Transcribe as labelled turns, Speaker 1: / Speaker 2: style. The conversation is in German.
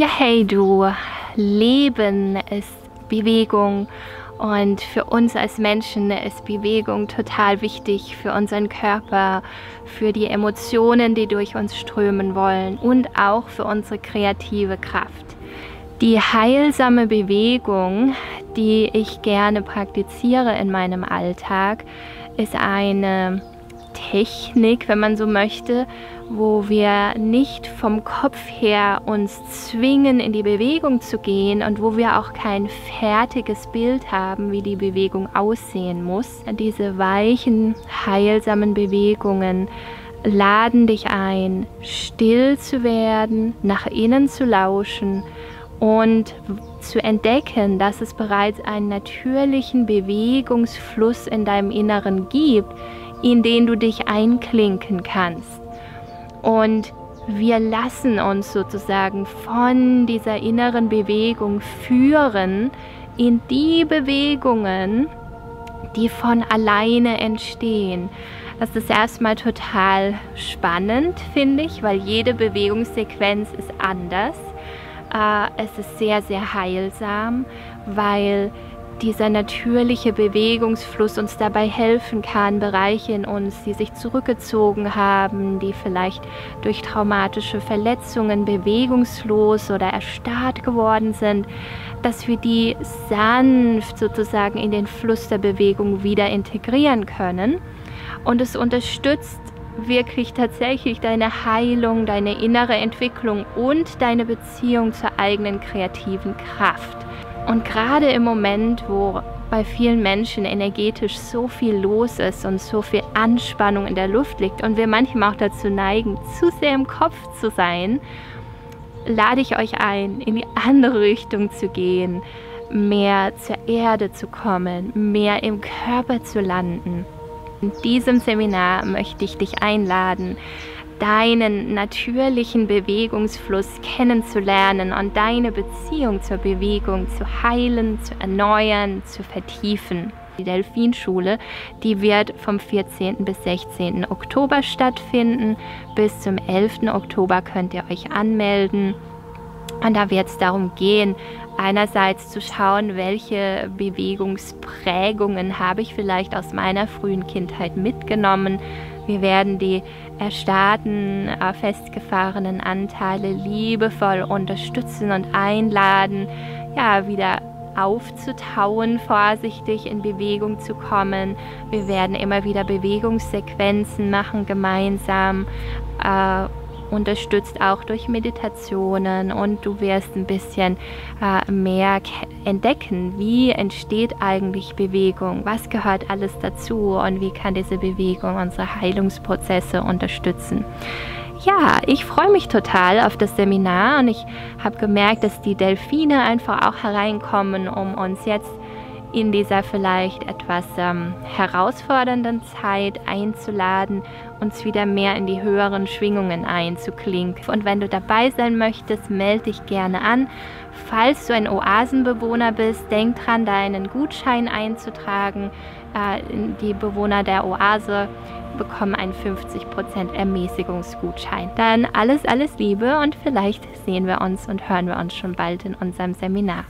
Speaker 1: Ja, hey du, Leben ist Bewegung und für uns als Menschen ist Bewegung total wichtig für unseren Körper, für die Emotionen, die durch uns strömen wollen und auch für unsere kreative Kraft. Die heilsame Bewegung, die ich gerne praktiziere in meinem Alltag, ist eine Technik, wenn man so möchte, wo wir nicht vom Kopf her uns zwingen, in die Bewegung zu gehen und wo wir auch kein fertiges Bild haben, wie die Bewegung aussehen muss. Diese weichen, heilsamen Bewegungen laden dich ein, still zu werden, nach innen zu lauschen und zu entdecken, dass es bereits einen natürlichen Bewegungsfluss in deinem Inneren gibt, in den du dich einklinken kannst. Und wir lassen uns sozusagen von dieser inneren Bewegung führen in die Bewegungen, die von alleine entstehen. Das ist erstmal total spannend, finde ich, weil jede Bewegungssequenz ist anders. Äh, es ist sehr, sehr heilsam, weil dieser natürliche Bewegungsfluss uns dabei helfen kann, Bereiche in uns, die sich zurückgezogen haben, die vielleicht durch traumatische Verletzungen bewegungslos oder erstarrt geworden sind, dass wir die sanft sozusagen in den Fluss der Bewegung wieder integrieren können. Und es unterstützt wirklich tatsächlich deine Heilung, deine innere Entwicklung und deine Beziehung zur eigenen kreativen Kraft. Und gerade im Moment, wo bei vielen Menschen energetisch so viel los ist und so viel Anspannung in der Luft liegt und wir manchmal auch dazu neigen, zu sehr im Kopf zu sein, lade ich euch ein, in die andere Richtung zu gehen, mehr zur Erde zu kommen, mehr im Körper zu landen. In diesem Seminar möchte ich dich einladen, deinen natürlichen Bewegungsfluss kennenzulernen und deine Beziehung zur Bewegung zu heilen, zu erneuern, zu vertiefen. Die Delfinschule, die wird vom 14. bis 16. Oktober stattfinden. Bis zum 11. Oktober könnt ihr euch anmelden. Und da wird es darum gehen, einerseits zu schauen, welche Bewegungsprägungen habe ich vielleicht aus meiner frühen Kindheit mitgenommen, wir werden die erstarrten, äh, festgefahrenen Anteile liebevoll unterstützen und einladen, ja, wieder aufzutauen, vorsichtig in Bewegung zu kommen. Wir werden immer wieder Bewegungssequenzen machen gemeinsam. Äh, unterstützt auch durch Meditationen und du wirst ein bisschen äh, mehr entdecken, wie entsteht eigentlich Bewegung, was gehört alles dazu und wie kann diese Bewegung unsere Heilungsprozesse unterstützen. Ja, ich freue mich total auf das Seminar und ich habe gemerkt, dass die Delfine einfach auch hereinkommen, um uns jetzt in dieser vielleicht etwas ähm, herausfordernden Zeit einzuladen, uns wieder mehr in die höheren Schwingungen einzuklinken. Und wenn du dabei sein möchtest, melde dich gerne an. Falls du ein Oasenbewohner bist, denk dran, deinen Gutschein einzutragen. Äh, die Bewohner der Oase bekommen einen 50% Ermäßigungsgutschein. Dann alles, alles Liebe und vielleicht sehen wir uns und hören wir uns schon bald in unserem Seminar.